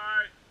Aye.